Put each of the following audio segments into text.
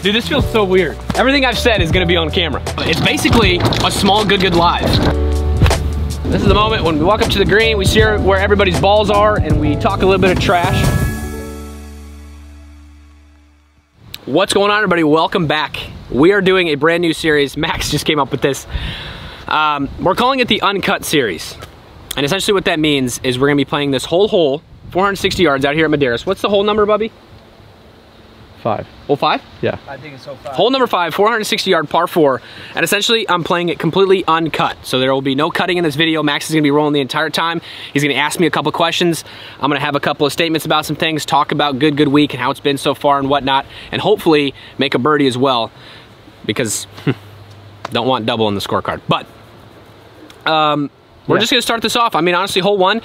Dude, this feels so weird. Everything I've said is gonna be on camera. It's basically a small Good Good Live. This is the moment when we walk up to the green, we see where everybody's balls are, and we talk a little bit of trash. What's going on, everybody? Welcome back. We are doing a brand new series. Max just came up with this. Um, we're calling it the Uncut Series. And essentially what that means is we're gonna be playing this whole hole, 460 yards out here at Maderas. What's the hole number, Bubbie? Five. Hole five? Yeah. I think it's so far. Hole number five, 460 yard par four. And essentially I'm playing it completely uncut. So there will be no cutting in this video. Max is gonna be rolling the entire time. He's gonna ask me a couple questions. I'm gonna have a couple of statements about some things, talk about good, good week and how it's been so far and whatnot. And hopefully make a birdie as well because don't want double in the scorecard. But um, we're Yeah. just gonna start this off. I mean, honestly, hole one,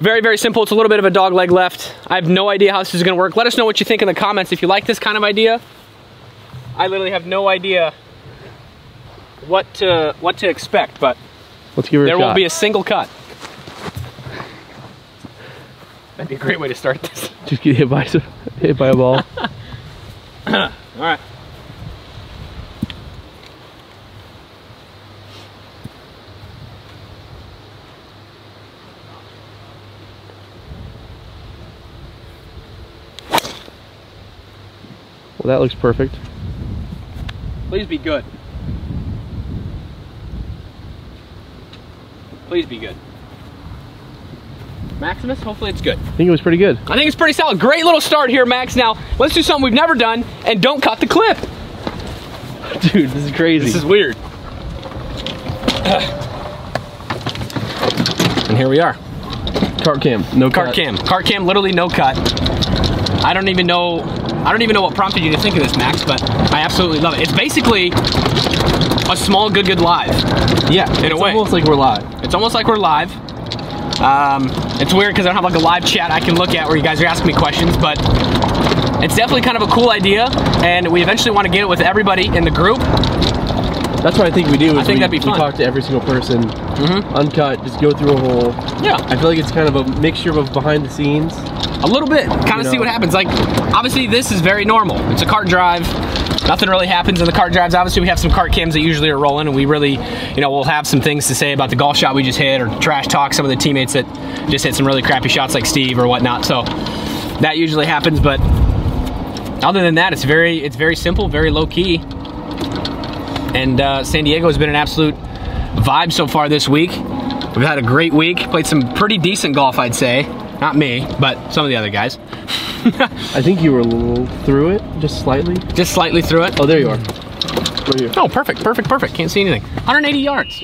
very, very simple. It's a little bit of a dog leg left. I have no idea how this is gonna work. Let us know what you think in the comments if you like this kind of idea. I literally have no idea what to what to expect, but Let's give her there won't be a single cut. That'd be a great way to start this. Just get hit by hit by a ball. All right. That looks perfect. Please be good. Please be good. Maximus, hopefully it's good. I think it was pretty good. I think it's pretty solid. Great little start here, Max. Now, let's do something we've never done and don't cut the clip. Dude, this is crazy. This is weird. And here we are. cart cam. No Cart cut. cam. Cart cam, literally no cut. I don't even know. I don't even know what prompted you to think of this, Max, but I absolutely love it. It's basically a small Good Good Live. Yeah, In a it's way. almost like we're live. It's almost like we're live. Um, it's weird because I don't have like a live chat I can look at where you guys are asking me questions, but it's definitely kind of a cool idea, and we eventually want to get it with everybody in the group. That's what I think we do. Is I think we, that'd be we fun. talk to every single person, Mhm. uncut, just go through a whole. Yeah. I feel like it's kind of a mixture of behind the scenes. A little bit, kind of see know. what happens. Like, obviously, this is very normal. It's a cart drive. Nothing really happens in the cart drives. Obviously, we have some cart cams that usually are rolling, and we really, you know, we'll have some things to say about the golf shot we just hit, or trash talk some of the teammates that just hit some really crappy shots, like Steve or whatnot. So that usually happens. But other than that, it's very, it's very simple, very low key. And uh, San Diego has been an absolute vibe so far this week. We've had a great week. Played some pretty decent golf, I'd say. Not me, but some of the other guys. I think you were a little through it, just slightly. Just slightly through it. Oh, there you are. Right here. Oh, perfect, perfect, perfect. Can't see anything. 180 yards.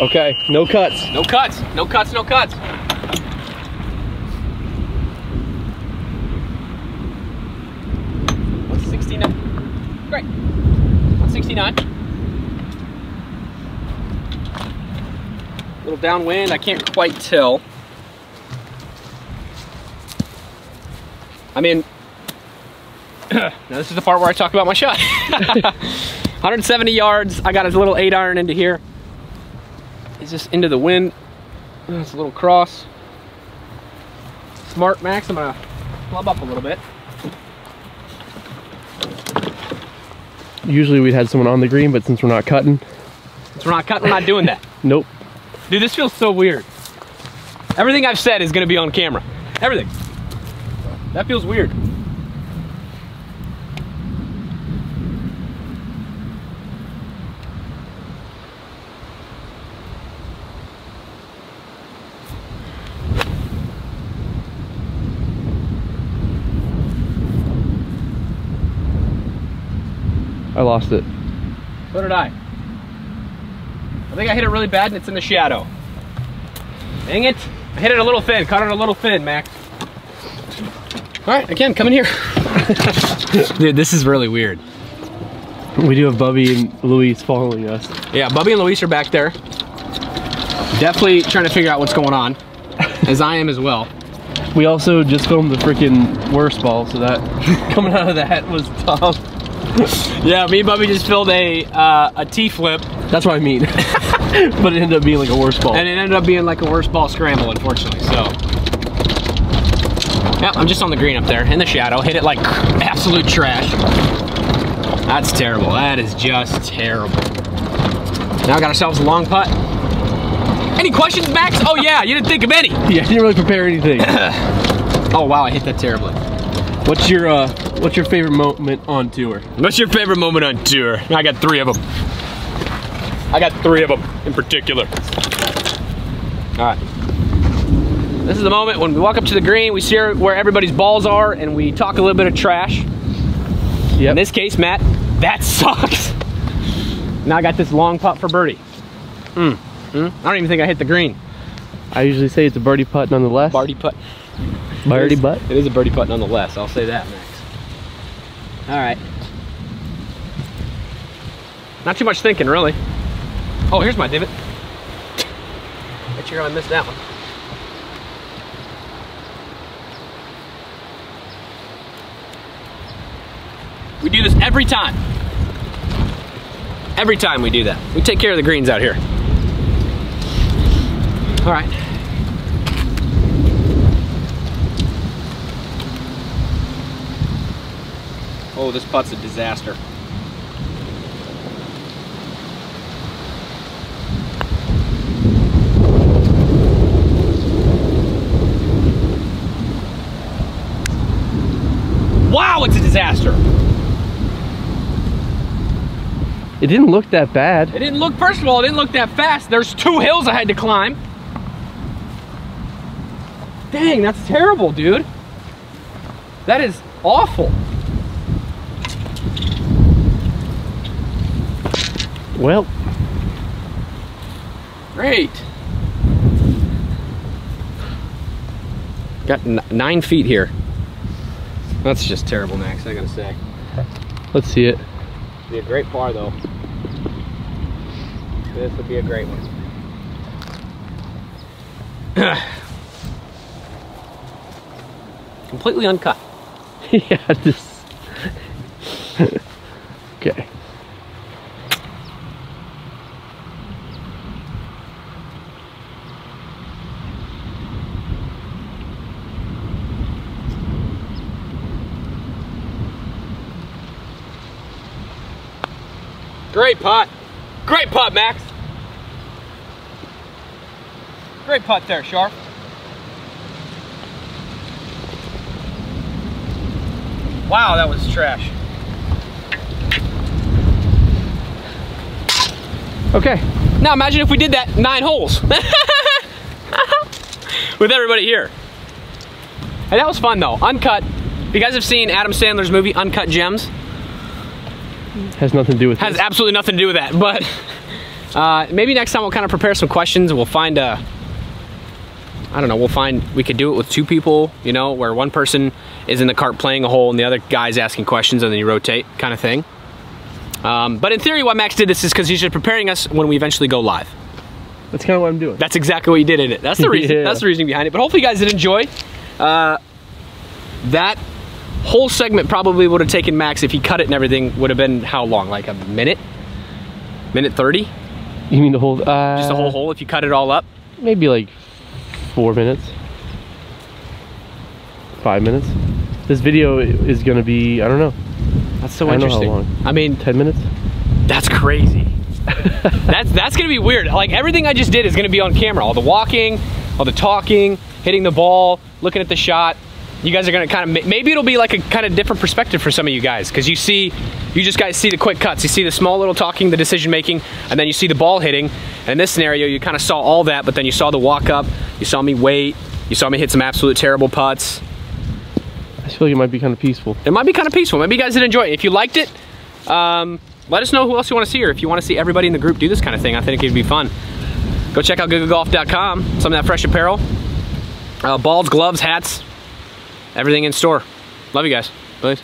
Okay, no cuts. No cuts. No cuts, no cuts. What's 69? Great. 169. little downwind. I can't quite tell. I mean, now this is the part where I talk about my shot. 170 yards. I got his little eight iron into here. He's just into the wind. Oh, it's a little cross. Smart Max, I'm gonna club up a little bit. Usually we'd had someone on the green, but since we're not cutting, So we're not cutting, we're not doing that. nope. Dude, this feels so weird. Everything I've said is gonna be on camera. Everything. That feels weird. I lost it. So did I. I think I hit it really bad and it's in the shadow. Dang it. I hit it a little thin, caught it a little thin, Max. All right, again, come in here. Dude, this is really weird. We do have Bubbie and Luis following us. Yeah, Bubbie and Luis are back there. Definitely trying to figure out what's going on, as I am as well. We also just filmed the freaking worst ball, so that coming out of that was tough. Yeah, me and Bubbie just filled a uh, a T flip, That's what I mean. but it ended up being like a worst ball. and it ended up being like a worst ball scramble, unfortunately. So Yep, I'm just on the green up there in the shadow. Hit it like absolute trash. That's terrible. That is just terrible. Now we got ourselves a long putt. Any questions, Max? Oh yeah, you didn't think of any. Yeah, I didn't really prepare anything. Oh wow, I hit that terribly. what's your uh, what's your favorite moment on tour? What's your favorite moment on tour? I got three of them. I got three of them in particular. All right. This is the moment when we walk up to the green, we see where everybody's balls are, and we talk a little bit of trash. Yep. In this case, Matt, that sucks. Now I got this long putt for birdie. Mm. Mm. I don't even think I hit the green. I usually say it's a birdie putt nonetheless. Birdie putt. Birdie It is- putt. It is a birdie putt nonetheless. I'll say that, Max. All right. Not too much thinking, really. Oh, here's my divot. Bet you're gonna miss that one. We do this every time. Every time we do that. We take care of the greens out here. All right. Oh, this putt's a disaster. Wow, it's a disaster. It didn't look that bad. It didn't look, first of all, it didn't look that fast. There's two hills I had to climb. Dang, that's terrible, dude. That is awful. Well, Great. Got n- nine feet here. That's just terrible, Max, I gotta say. let's see it. Be a great par, though. This would be a great one. Completely uncut. yeah, just. okay. Great putt. Great putt, Max. Great putt there, Scharff. Wow, that was trash. Okay. Now imagine if we did that nine holes. With everybody here. And that was fun though. Uncut. You guys have seen Adam Sandler's movie Uncut Gems, Has nothing to do with has this. absolutely nothing to do with that. But uh, maybe next time we'll kind of prepare some questions we'll find a. I don't know. We'll find we could do it with two people. You know, where one person is in the cart playing a hole and the other guy's asking questions, and then you rotate, kind of thing. Um, but in theory, why Max did this is because he's just preparing us when we eventually go live. That's kind of what I'm doing. That's exactly what you did in it. That's the reason. Yeah. That's the reason behind it. But hopefully, you guys did enjoy. Uh, that whole segment probably would have taken Max if he cut it and everything. Would have been how long? Like a minute, minute thirty. You mean the whole? Uh, Just a whole hole if you cut it all up. Maybe like four minutes. Five minutes. This video is gonna be I don't know That's so I interesting. long. I mean, ten minutes. that's crazy. that's that's gonna be weird. Like everything I just did is gonna be on camera. All the walking, all the talking, hitting the ball, looking at the shot. You guys are gonna kind of maybe it'll be like a kind of different perspective for some of you guys because you see, you just guys see the quick cuts. You see the small little talking, the decision making, and then you see the ball hitting. And in this scenario, you kind of saw all that, but then you saw the walk up. You saw me wait. You saw me hit some absolute terrible putts. I feel like it might be kind of peaceful. It might be kind of peaceful. Maybe you guys did enjoy it. If you liked it, um, let us know who else you want to see, or if you want to see everybody in the group do this kind of thing. I think it'd be fun. Go check out GoodGoodGolf.com. Some of that fresh apparel, uh, balls, gloves, hats, everything in store. Love you guys. Please.